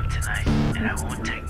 up tonight, and I won't take